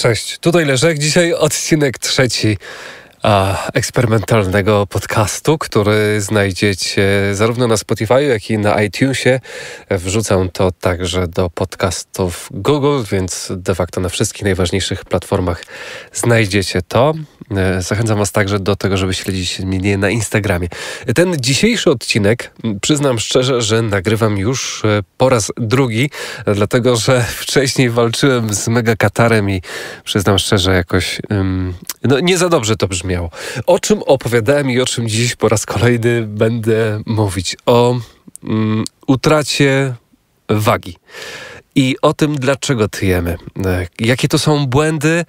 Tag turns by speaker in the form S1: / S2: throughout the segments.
S1: Cześć, tutaj Leszek. Dzisiaj odcinek trzeci eksperymentalnego podcastu, który znajdziecie zarówno na Spotify, jak i na iTunesie. Wrzucam to także do podcastów Google, więc de facto na wszystkich najważniejszych platformach znajdziecie to. E, zachęcam Was także do tego, żeby śledzić mnie na Instagramie. Ten dzisiejszy odcinek, przyznam szczerze, że nagrywam już e, po raz drugi, dlatego że wcześniej walczyłem z mega katarem i przyznam szczerze, jakoś no, nie za dobrze to brzmiało. O czym opowiadałem i o czym dziś po raz kolejny będę mówić? O um, utracie wagi i o tym, dlaczego tyjemy, e, jakie to są błędy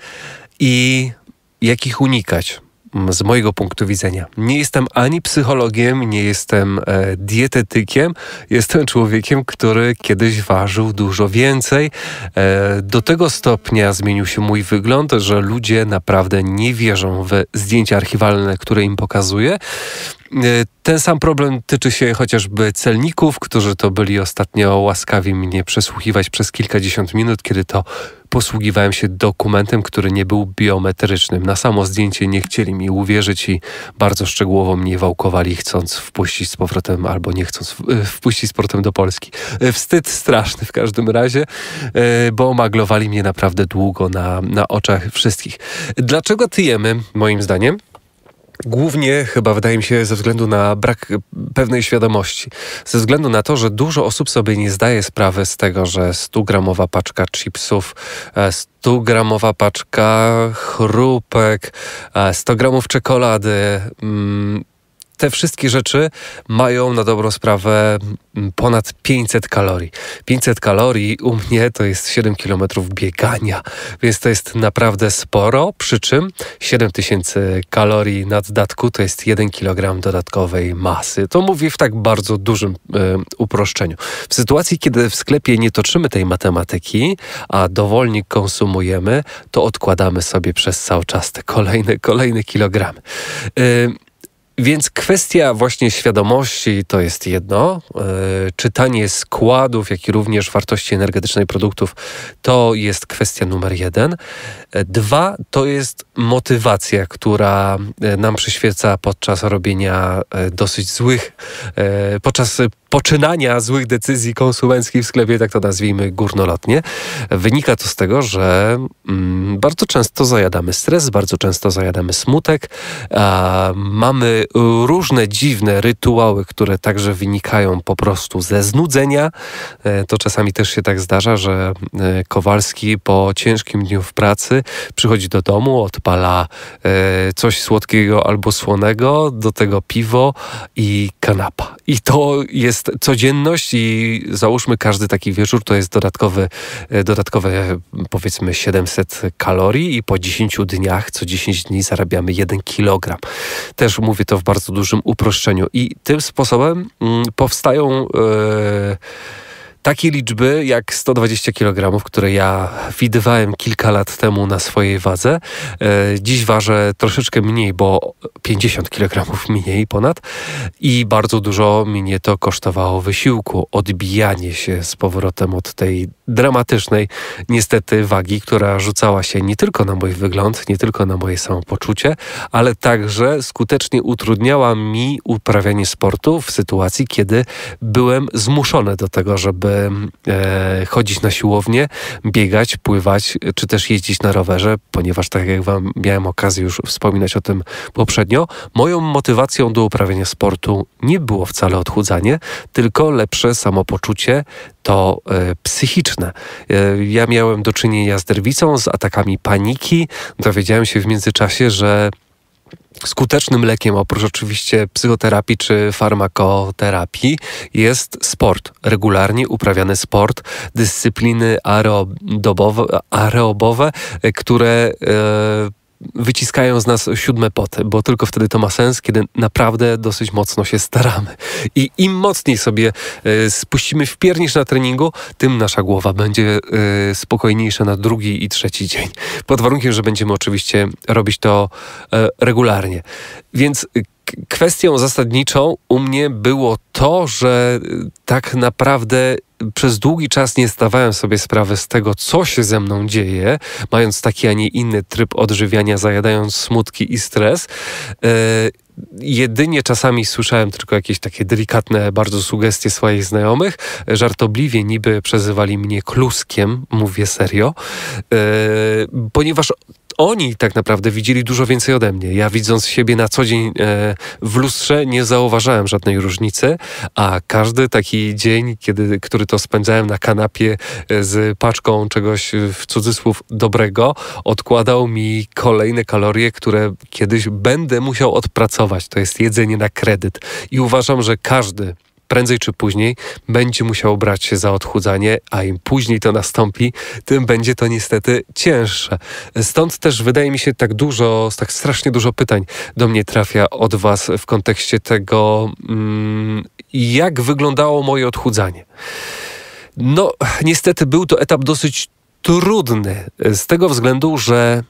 S1: i jakich unikać z mojego punktu widzenia. Nie jestem ani psychologiem, nie jestem e, dietetykiem, jestem człowiekiem, który kiedyś ważył dużo więcej. E, do tego stopnia zmienił się mój wygląd, że ludzie naprawdę nie wierzą w zdjęcia archiwalne, które im pokazuję. E, ten sam problem tyczy się chociażby celników, którzy to byli ostatnio łaskawi mnie przesłuchiwać przez kilkadziesiąt minut, kiedy to posługiwałem się dokumentem, który nie był biometrycznym. Na samo zdjęcie nie chcieli mi uwierzyć i bardzo szczegółowo mnie wałkowali, chcąc wpuścić z powrotem albo nie chcąc e, wpuścić z powrotem do Polski. E, wstyd straszny w każdym razie, bo maglowali mnie naprawdę długo na, na oczach wszystkich. Dlaczego tyjemy, moim zdaniem? Głównie chyba wydaje mi się ze względu na brak pewnej świadomości. Ze względu na to, że dużo osób sobie nie zdaje sprawy z tego, że 100-gramowa paczka chipsów, 100-gramowa e, paczka chrupek, 100 e, gramów czekolady, mm, te wszystkie rzeczy mają na dobrą sprawę mm, ponad 500 kalorii. 500 kalorii u mnie to jest 7 km biegania, więc to jest naprawdę sporo, przy czym 7000 kalorii na dodatku to jest 1 kg dodatkowej masy. To mówię w tak bardzo dużym y, uproszczeniu. W sytuacji, kiedy w sklepie nie toczymy tej matematyki, a dowolnie konsumujemy, to odkładamy sobie przez cały czas te kolejne, kolejne kilogramy. Y, więc kwestia właśnie świadomości to jest jedno. E, czytanie składów, jak i również wartości energetycznej produktów to jest kwestia numer jeden. E, dwa to jest motywacja, która e, nam przyświeca podczas robienia dosyć złych, podczas poczynania złych decyzji konsumenckich w sklepie, tak to nazwijmy górnolotnie. Wynika to z tego, że mm, bardzo często zajadamy stres, bardzo często zajadamy smutek, a mamy różne dziwne rytuały, które także wynikają po prostu ze znudzenia. E, to czasami też się tak zdarza, że e, Kowalski po ciężkim dniu w pracy przychodzi do domu, odpala e, coś słodkiego albo słonego, do tego piwo i kanapa. I to jest jest codzienność i załóżmy każdy taki wieczór to jest dodatkowy, e, dodatkowe powiedzmy 700 kalorii i po 10 dniach, co 10 dni zarabiamy 1 kg. Też mówię to w bardzo dużym uproszczeniu i tym sposobem mm, powstają yy, takie liczby jak 120 kg, które ja widywałem kilka lat temu na swojej wadze. E, dziś ważę troszeczkę mniej, bo 50 kg mniej ponad i bardzo dużo mnie to kosztowało wysiłku, odbijanie się z powrotem od tej dramatycznej niestety wagi, która rzucała się nie tylko na mój wygląd, nie tylko na moje samopoczucie, ale także skutecznie utrudniała mi uprawianie sportu w sytuacji, kiedy byłem zmuszony do tego, żeby e, chodzić na siłownię, biegać, pływać, czy też jeździć na rowerze, ponieważ tak jak wam miałem okazję już wspominać o tym poprzednio, moją motywacją do uprawiania sportu nie było wcale odchudzanie, tylko lepsze samopoczucie, to e, psychiczne. E, ja miałem do czynienia z derwicą, z atakami paniki. Dowiedziałem się w międzyczasie, że skutecznym lekiem, oprócz oczywiście psychoterapii czy farmakoterapii, jest sport. Regularnie uprawiany sport, dyscypliny aerobowe, aerobowe które e, wyciskają z nas siódme poty, bo tylko wtedy to ma sens, kiedy naprawdę dosyć mocno się staramy. I im mocniej sobie y, spuścimy w piernisz na treningu, tym nasza głowa będzie y, spokojniejsza na drugi i trzeci dzień. Pod warunkiem, że będziemy oczywiście robić to y, regularnie. Więc kwestią zasadniczą u mnie było to, że tak naprawdę przez długi czas nie zdawałem sobie sprawy z tego, co się ze mną dzieje, mając taki, a nie inny tryb odżywiania, zajadając smutki i stres. E, jedynie czasami słyszałem tylko jakieś takie delikatne bardzo sugestie swoich znajomych. Żartobliwie niby przezywali mnie kluskiem, mówię serio, e, ponieważ oni tak naprawdę widzieli dużo więcej ode mnie. Ja widząc siebie na co dzień e, w lustrze nie zauważałem żadnej różnicy, a każdy taki dzień, kiedy, który to spędzałem na kanapie e, z paczką czegoś w cudzysłów dobrego, odkładał mi kolejne kalorie, które kiedyś będę musiał odpracować. To jest jedzenie na kredyt. I uważam, że każdy prędzej czy później będzie musiał brać się za odchudzanie, a im później to nastąpi, tym będzie to niestety cięższe. Stąd też wydaje mi się tak dużo, tak strasznie dużo pytań do mnie trafia od Was w kontekście tego, mm, jak wyglądało moje odchudzanie. No, niestety był to etap dosyć trudny, z tego względu, że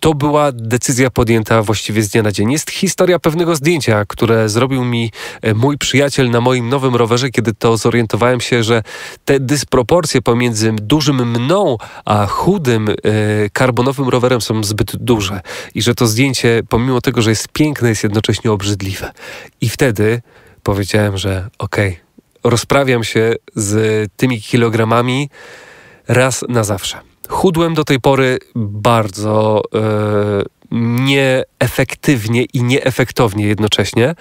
S1: to była decyzja podjęta właściwie z dnia na dzień. Jest historia pewnego zdjęcia, które zrobił mi e, mój przyjaciel na moim nowym rowerze, kiedy to zorientowałem się, że te dysproporcje pomiędzy dużym mną a chudym e, karbonowym rowerem są zbyt duże i że to zdjęcie, pomimo tego, że jest piękne, jest jednocześnie obrzydliwe. I wtedy powiedziałem, że okej, okay, rozprawiam się z tymi kilogramami raz na zawsze. Chudłem do tej pory bardzo e, nieefektywnie i nieefektownie jednocześnie.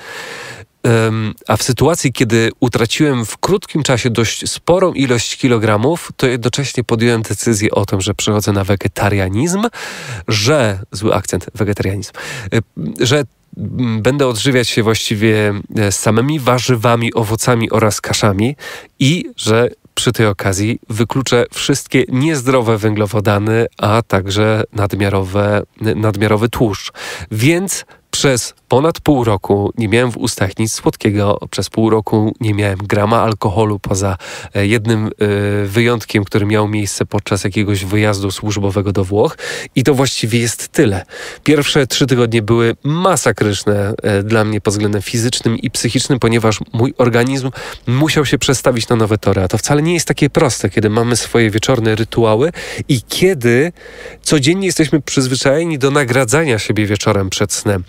S1: A w sytuacji, kiedy utraciłem w krótkim czasie dość sporą ilość kilogramów, to jednocześnie podjąłem decyzję o tym, że przechodzę na wegetarianizm, że, zły akcent, wegetarianizm, e, że będę odżywiać się właściwie e, samymi warzywami, owocami oraz kaszami i że przy tej okazji wykluczę wszystkie niezdrowe węglowodany, a także nadmiarowe, nadmiarowy tłuszcz. Więc przez ponad pół roku nie miałem w ustach nic słodkiego, przez pół roku nie miałem grama alkoholu poza e, jednym e, wyjątkiem, który miał miejsce podczas jakiegoś wyjazdu służbowego do Włoch. I to właściwie jest tyle. Pierwsze trzy tygodnie były masakryczne e, dla mnie pod względem fizycznym i psychicznym, ponieważ mój organizm musiał się przestawić na nowe tory, a to wcale nie jest takie proste, kiedy mamy swoje wieczorne rytuały i kiedy codziennie jesteśmy przyzwyczajeni do nagradzania siebie wieczorem przed snem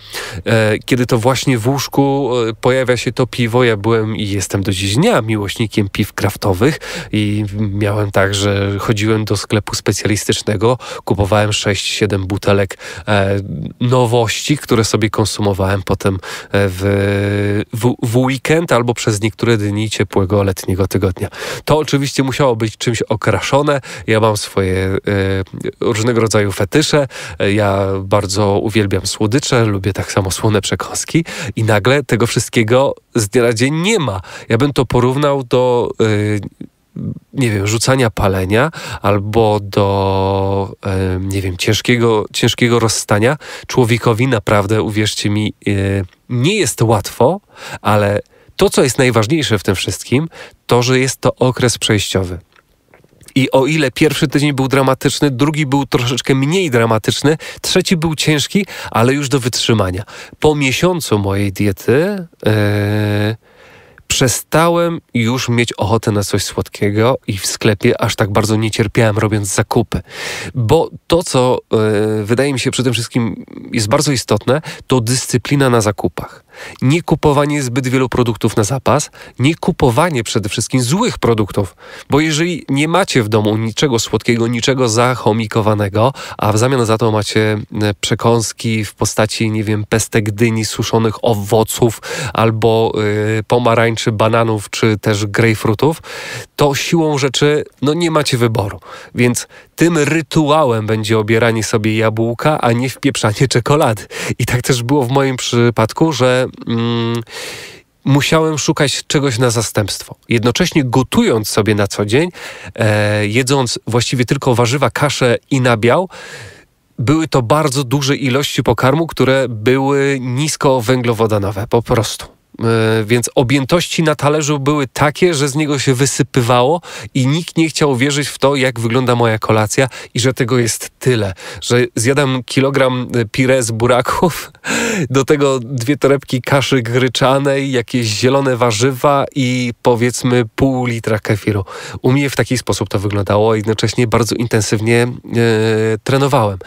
S1: kiedy to właśnie w łóżku e, pojawia się to piwo. Ja byłem i jestem do dziś dnia miłośnikiem piw kraftowych i miałem tak, że chodziłem do sklepu specjalistycznego, kupowałem 6-7 butelek e, nowości, które sobie konsumowałem potem e, w, w, w weekend albo przez niektóre dni ciepłego letniego tygodnia. To oczywiście musiało być czymś okraszone. Ja mam swoje e, różnego rodzaju fetysze. E, ja bardzo uwielbiam słodycze, lubię tak samo słone przekąski i nagle tego wszystkiego z dnia na dzień nie ma. Ja bym to porównał do yy, nie wiem, rzucania palenia albo do, nie wiem, ciężkiego, ciężkiego rozstania. Człowiekowi naprawdę, uwierzcie mi, yy, nie jest łatwo, ale to, co jest najważniejsze w tym wszystkim, to, że jest to okres przejściowy. I o ile pierwszy tydzień był dramatyczny, drugi był troszeczkę mniej dramatyczny, trzeci był ciężki, ale już do wytrzymania. Po miesiącu mojej diety. Yy, przestałem już mieć ochotę na coś słodkiego i w sklepie aż tak bardzo nie cierpiałem robiąc zakupy. Bo to, co yy, wydaje mi się przede wszystkim jest bardzo istotne, to dyscyplina na zakupach nie kupowanie zbyt wielu produktów na zapas, nie kupowanie przede wszystkim złych produktów, bo jeżeli nie macie w domu niczego słodkiego, niczego zachomikowanego, a w zamian za to macie e, przekąski w postaci, nie wiem, pestek dyni, suszonych owoców albo yy, pomarańczy, bananów czy też grejpfrutów, to siłą rzeczy no nie macie wyboru. Więc tym rytuałem będzie obieranie sobie jabłka, a nie wpieprzanie czekolady. I tak też było w moim przypadku, że mm, musiałem szukać czegoś na zastępstwo. Jednocześnie gotując sobie na co dzień, e, jedząc właściwie tylko warzywa, kaszę i nabiał, były to bardzo duże ilości pokarmu, które były nisko węglowodanowe, po prostu. E, więc objętości na talerzu były takie, że z niego się wysypywało i nikt nie chciał wierzyć w to, jak wygląda moja kolacja i że tego jest tyle, że zjadam kilogram pire z buraków, do tego dwie torebki kaszy gryczanej, jakieś zielone warzywa i powiedzmy pół litra kefiru. U mnie w taki sposób to wyglądało, jednocześnie bardzo intensywnie e, trenowałem.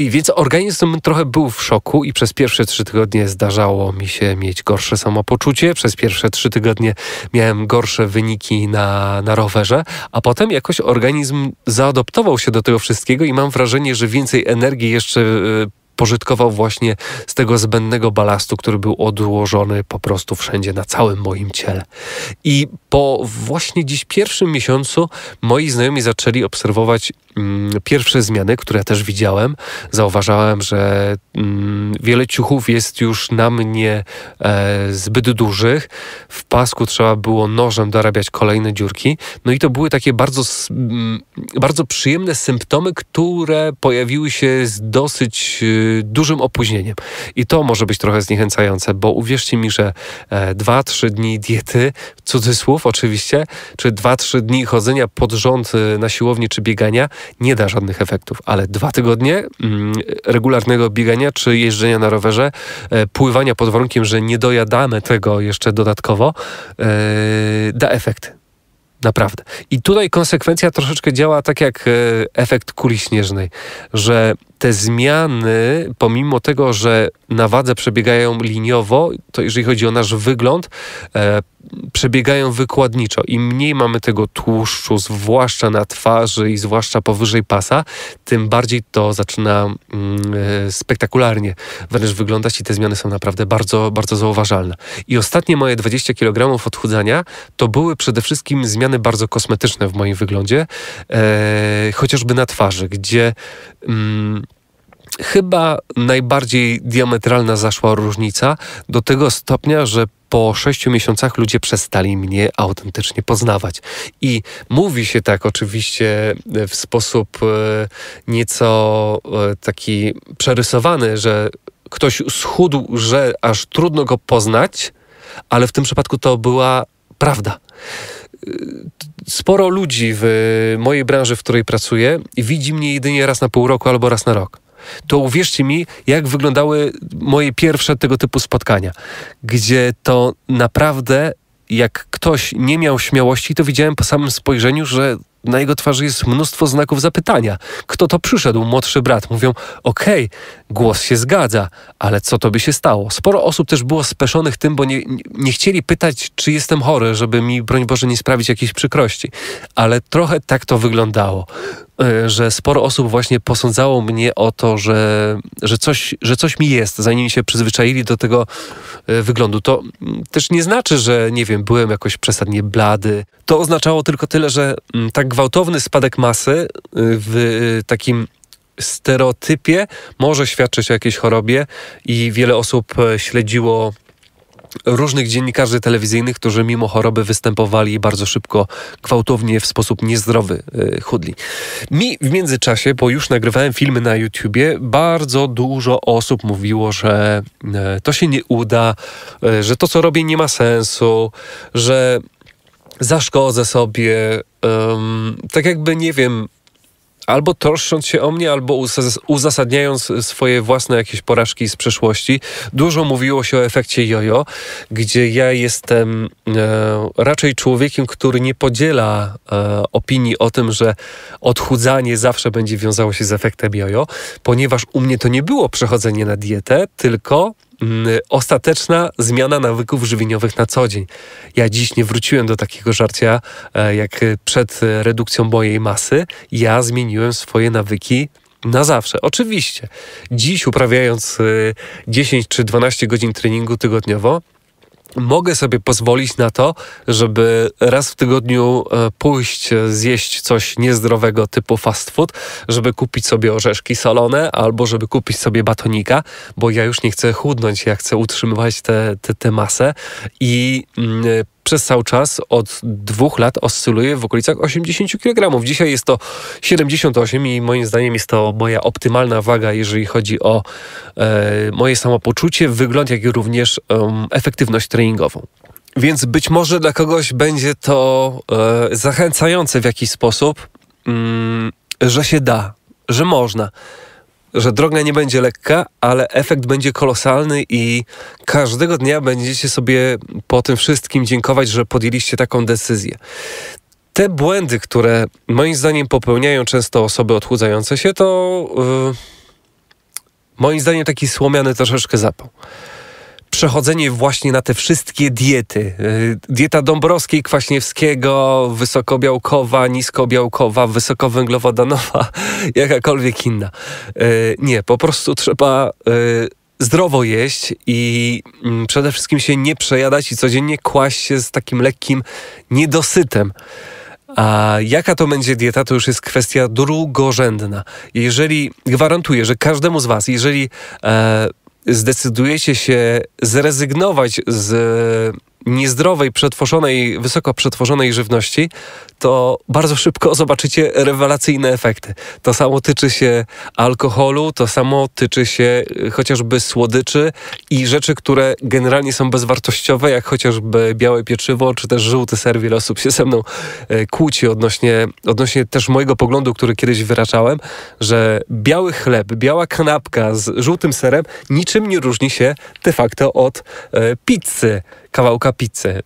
S1: I więc organizm trochę był w szoku i przez pierwsze trzy tygodnie zdarzało mi się mieć gorsze samopoczucie. Przez pierwsze trzy tygodnie miałem gorsze wyniki na, na rowerze, a potem jakoś organizm zaadoptował się do tego wszystkiego i mam wrażenie, że więcej energii jeszcze e, pożytkował właśnie z tego zbędnego balastu, który był odłożony po prostu wszędzie na całym moim ciele. I po właśnie dziś pierwszym miesiącu moi znajomi zaczęli obserwować mm, pierwsze zmiany, które też widziałem. Zauważałem, że mm, wiele ciuchów jest już na mnie e, zbyt dużych. W pasku trzeba było nożem dorabiać kolejne dziurki. No i to były takie bardzo, mm, bardzo przyjemne symptomy, które pojawiły się z dosyć e, dużym opóźnieniem. I to może być trochę zniechęcające, bo uwierzcie mi, że 2-3 e, dni diety, cudzysłów oczywiście, czy 2-3 dni chodzenia pod rząd e, na siłowni czy biegania nie da żadnych efektów, ale dwa tygodnie mm, regularnego biegania czy jeżdżenia na rowerze, e, pływania pod warunkiem, że nie dojadamy tego jeszcze dodatkowo, da efekt. Naprawdę. I tutaj konsekwencja troszeczkę działa tak jak efekt kuli śnieżnej, że te zmiany, pomimo tego, że na wadze przebiegają liniowo, to jeżeli chodzi o nasz wygląd, e, przebiegają wykładniczo. Im mniej mamy tego tłuszczu, zwłaszcza na twarzy i zwłaszcza powyżej pasa, tym bardziej to zaczyna mm, e, spektakularnie wręcz wyglądać i te zmiany są naprawdę bardzo, bardzo zauważalne. I ostatnie moje 20 kg odchudzania to były przede wszystkim zmiany bardzo kosmetyczne w moim wyglądzie, e, chociażby na twarzy, gdzie mm, chyba najbardziej diametralna zaszła różnica do tego stopnia, że po sześciu miesiącach ludzie przestali mnie autentycznie poznawać. I mówi się tak oczywiście w sposób e, nieco e, taki przerysowany, że ktoś schudł, że aż trudno go poznać, ale w tym przypadku to była prawda. E, sporo ludzi w mojej branży, w której pracuję, widzi mnie jedynie raz na pół roku albo raz na rok to uwierzcie mi, jak wyglądały moje pierwsze tego typu spotkania, gdzie to naprawdę jak ktoś nie miał śmiałości, to widziałem po samym spojrzeniu, że na jego twarzy jest mnóstwo znaków zapytania. Kto to przyszedł? Młodszy brat. Mówią, okej, okay, głos się zgadza, ale co to by się stało? Sporo osób też było speszonych tym, bo nie, nie chcieli pytać, czy jestem chory, żeby mi, broń Boże, nie sprawić jakiejś przykrości. Ale trochę tak to wyglądało. E, że sporo osób właśnie posądzało mnie o to, że, że, coś, że coś mi jest, zanim się przyzwyczaili do tego e, wyglądu. To mm, też nie znaczy, że nie wiem, byłem jakoś przesadnie blady. To oznaczało tylko tyle, że mm, tak gwałtowny spadek masy y, w takim stereotypie może świadczyć o jakiejś chorobie i wiele osób e, śledziło różnych dziennikarzy telewizyjnych, którzy mimo choroby występowali bardzo szybko, gwałtownie, w sposób niezdrowy yy, chudli. Mi w międzyczasie, bo już nagrywałem filmy na YouTubie, bardzo dużo osób mówiło, że yy, to się nie uda, że to, co robię, nie ma sensu, że zaszkodzę sobie, tak jakby, nie wiem, albo troszcząc się o mnie, albo uzasadniając swoje własne jakieś porażki z przeszłości. Dużo mówiło się o efekcie jojo, gdzie ja jestem e, raczej człowiekiem, który nie podziela e, opinii o tym, że odchudzanie zawsze będzie wiązało się z efektem jojo, ponieważ u mnie to nie było przechodzenie na dietę, tylko ostateczna zmiana nawyków żywieniowych na co dzień. Ja dziś nie wróciłem do takiego żarcia e, jak przed redukcją mojej masy. Ja zmieniłem swoje nawyki na zawsze. Oczywiście. Dziś uprawiając 10 e, czy 12 godzin treningu tygodniowo, mogę sobie pozwolić na to, żeby raz w tygodniu e, pójść, e, zjeść coś niezdrowego typu fast food, żeby kupić sobie orzeszki solone albo żeby kupić sobie batonika, bo ja już nie chcę chudnąć, ja chcę utrzymywać tę te, te, te masę i mm, przez cały czas od dwóch lat oscyluje w okolicach 80 kg. Dzisiaj jest to 78 i moim zdaniem jest to moja optymalna waga, jeżeli chodzi o e, moje samopoczucie, wygląd, jak i również efektywność treningową. Więc być może dla kogoś będzie to e, zachęcające w jakiś sposób, mm, że się da, że można że droga nie będzie lekka, ale efekt będzie kolosalny i każdego dnia będziecie sobie po tym wszystkim dziękować, że podjęliście taką decyzję. Te błędy, które moim zdaniem popełniają często osoby odchudzające się, to yy, moim zdaniem taki słomiany troszeczkę zapał przechodzenie właśnie na te wszystkie diety. Y, dieta Dąbrowskiej, Kwaśniewskiego, wysokobiałkowa, niskobiałkowa, wysokowęglowodanowa, jakakolwiek inna. Y, nie, po prostu trzeba y, zdrowo jeść i mm, przede wszystkim się nie przejadać i codziennie kłaść się z takim lekkim niedosytem. A jaka to będzie dieta, to już jest kwestia drugorzędna. Jeżeli gwarantuję, że każdemu z Was, jeżeli e, zdecydujecie się zrezygnować z niezdrowej, przetworzonej, wysoko przetworzonej żywności, to bardzo szybko zobaczycie rewelacyjne efekty. To samo tyczy się alkoholu, to samo tyczy się y, chociażby słodyczy i rzeczy, które generalnie są bezwartościowe, jak chociażby białe pieczywo, czy też żółty ser. Wiele osób się ze mną y, kłóci odnośnie, odnośnie też mojego poglądu, który kiedyś wyrażałem, że biały chleb, biała kanapka z żółtym serem niczym nie różni się de facto od y, pizzy kawałka pizzy, e,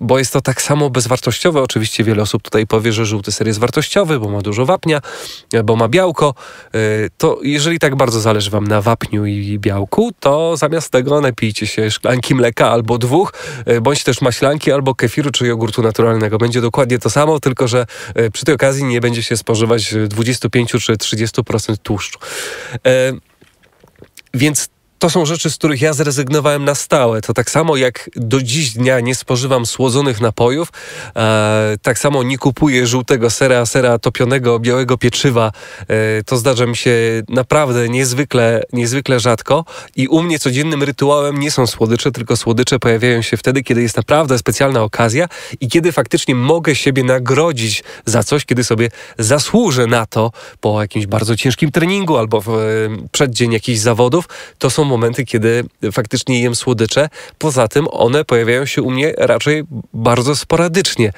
S1: bo jest to tak samo bezwartościowe. Oczywiście wiele osób tutaj powie, że żółty ser jest wartościowy, bo ma dużo wapnia, e, bo ma białko. E, to jeżeli tak bardzo zależy Wam na wapniu i białku, to zamiast tego napijcie się szklanki mleka albo dwóch, bądź też maślanki albo kefiru czy jogurtu naturalnego. Będzie dokładnie to samo, tylko że przy tej okazji nie będzie się spożywać 25 czy 30% tłuszczu. Więc to są rzeczy, z których ja zrezygnowałem na stałe. To tak samo jak do dziś dnia nie spożywam słodzonych napojów, e, tak samo nie kupuję żółtego sera, sera topionego, białego pieczywa. E, to zdarza mi się naprawdę niezwykle, niezwykle rzadko i u mnie codziennym rytuałem nie są słodycze, tylko słodycze pojawiają się wtedy, kiedy jest naprawdę specjalna okazja i kiedy faktycznie mogę siebie nagrodzić za coś, kiedy sobie zasłużę na to po jakimś bardzo ciężkim treningu albo w, przeddzień jakichś zawodów. To są momenty, kiedy faktycznie jem słodycze. Poza tym one pojawiają się u mnie raczej bardzo sporadycznie.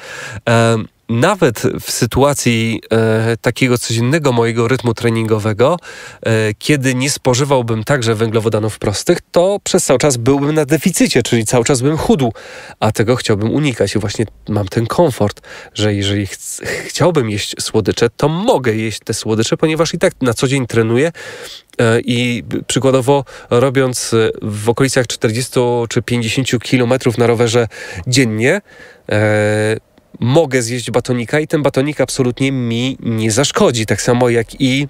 S1: Nawet w sytuacji e, takiego codziennego mojego rytmu treningowego, e, kiedy nie spożywałbym także węglowodanów prostych, to przez cały czas byłbym na deficycie, czyli cały czas bym chudł, a tego chciałbym unikać. I właśnie mam ten komfort, że jeżeli ch chciałbym jeść słodycze, to mogę jeść te słodycze, ponieważ i tak na co dzień trenuję E, i przykładowo robiąc e, w okolicach 40 czy 50 kilometrów na rowerze dziennie, e, mogę zjeść batonika i ten batonik absolutnie mi nie zaszkodzi. Tak samo jak i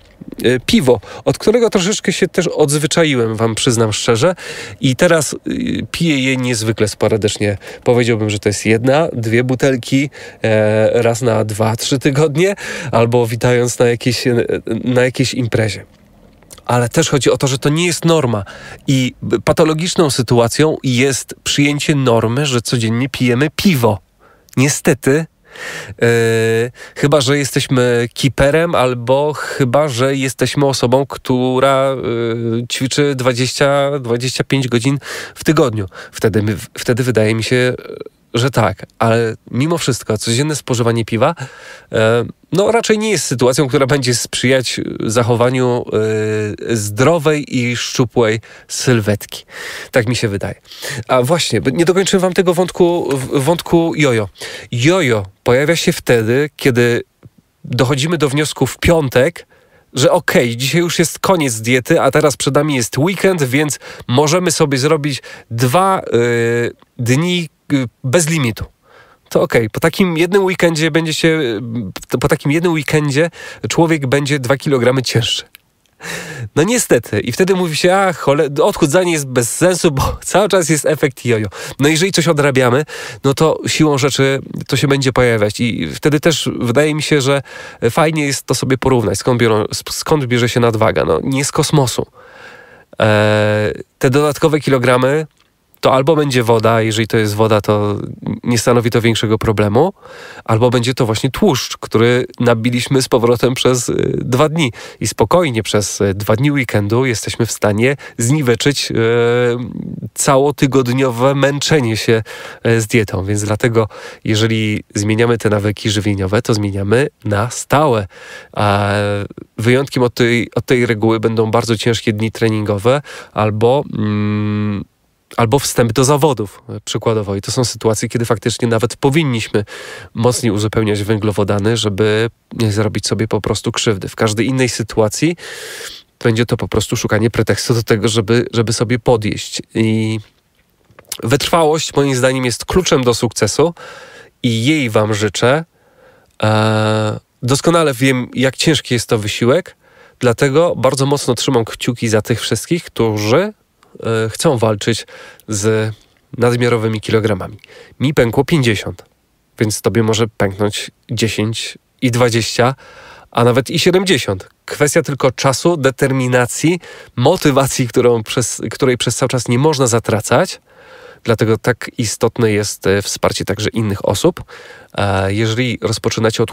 S1: piwo, od którego troszeczkę się też odzwyczaiłem, wam przyznam szczerze. I teraz piję je niezwykle sporadycznie. Powiedziałbym, że to jest jedna, dwie butelki raz na dwa, trzy tygodnie, albo witając na jakiejś, na jakiejś imprezie ale też chodzi o to, że to nie jest norma. I patologiczną sytuacją jest przyjęcie normy, że codziennie pijemy piwo. Niestety, Yy, chyba, że jesteśmy kiperem, albo chyba, że jesteśmy osobą, która yy, ćwiczy 20-25 godzin w tygodniu. Wtedy, wtedy wydaje mi się, że tak, ale mimo wszystko codzienne spożywanie piwa e, no raczej nie jest sytuacją, która będzie sprzyjać zachowaniu e, zdrowej i szczupłej sylwetki. Tak mi się wydaje. A właśnie, nie dokończyłem wam tego wątku, wątku jojo. Jojo pojawia się wtedy, kiedy dochodzimy do wniosku w piątek, że okej, okay, dzisiaj już jest koniec diety, a teraz przed nami jest weekend, więc możemy sobie zrobić dwa dni bez limitu. To okej, okay. po takim jednym weekendzie będzie się, y, po takim jednym weekendzie człowiek będzie 2 kg cięższy. No niestety. I wtedy mówi się, a odchudzanie jest bez sensu, bo cały czas jest efekt jojo. No jeżeli coś odrabiamy, no to siłą rzeczy to się będzie pojawiać. I wtedy też wydaje mi się, że fajnie jest to sobie porównać, skąd, biorą, skąd bierze się nadwaga. No nie z kosmosu. Eee, te dodatkowe kilogramy to albo będzie woda, jeżeli to jest woda, to nie stanowi to większego problemu, albo będzie to właśnie tłuszcz, który nabiliśmy z powrotem przez y, dwa dni. I spokojnie przez y, dwa dni weekendu jesteśmy w stanie zniweczyć e, całotygodniowe męczenie się z dietą. Więc dlatego, jeżeli zmieniamy te nawyki żywieniowe, to zmieniamy na stałe. A wyjątkiem od tej, od tej reguły będą bardzo ciężkie dni treningowe albo. Mm, albo wstęp do zawodów przykładowo. I to są sytuacje, kiedy faktycznie nawet powinniśmy mocniej uzupełniać węglowodany, żeby nie zrobić sobie po prostu krzywdy. W każdej innej sytuacji będzie to po prostu szukanie pretekstu do tego, żeby, żeby sobie podjeść. I wytrwałość moim zdaniem jest kluczem do sukcesu i jej wam życzę. Eee, doskonale wiem, jak ciężki jest to wysiłek, dlatego bardzo mocno trzymam kciuki za tych wszystkich, którzy E, chcą walczyć z nadmiarowymi kilogramami. Mi pękło 50, więc tobie może pęknąć 10 i 20, a nawet i 70. Kwestia tylko czasu, determinacji, motywacji, którą przez, której przez cały czas nie można zatracać. Dlatego tak istotne jest e, wsparcie także innych osób. E, jeżeli rozpoczynacie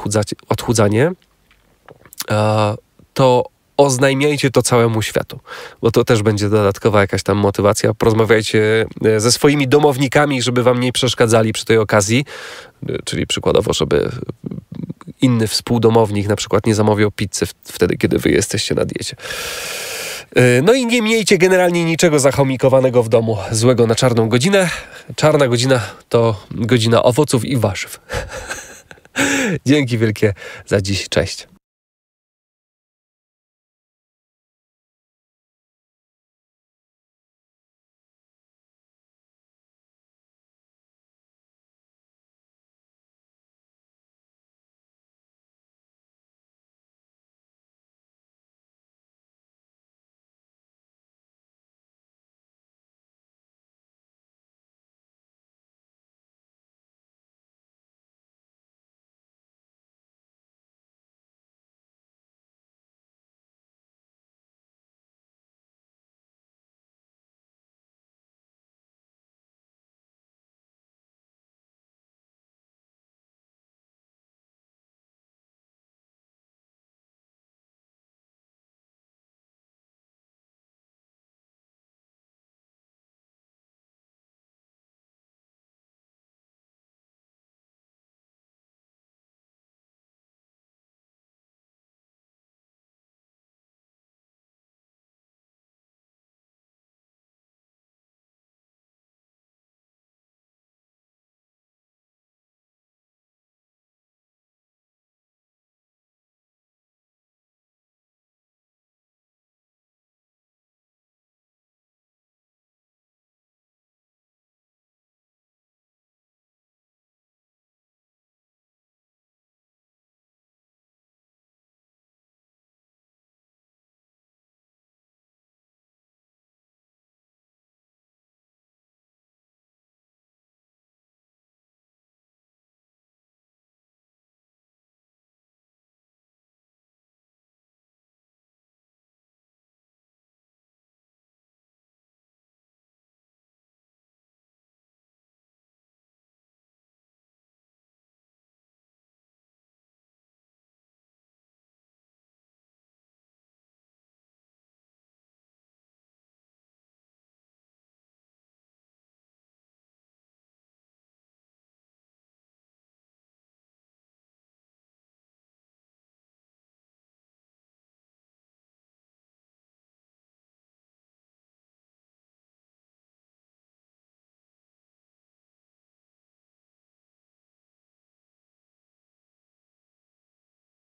S1: odchudzanie, to oznajmiajcie to całemu światu, bo to też będzie dodatkowa jakaś tam motywacja. Porozmawiajcie e, ze swoimi domownikami, żeby wam nie przeszkadzali przy tej okazji, e, czyli przykładowo, żeby inny współdomownik na przykład nie zamawiał pizzy wtedy, kiedy wy jesteście na diecie. E, no i nie miejcie generalnie niczego zachomikowanego w domu, złego na czarną godzinę. Czarna godzina to godzina owoców i warzyw. Dzięki wielkie za dziś. Cześć.